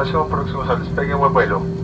tripulación próximos al despegue, buen vuelo.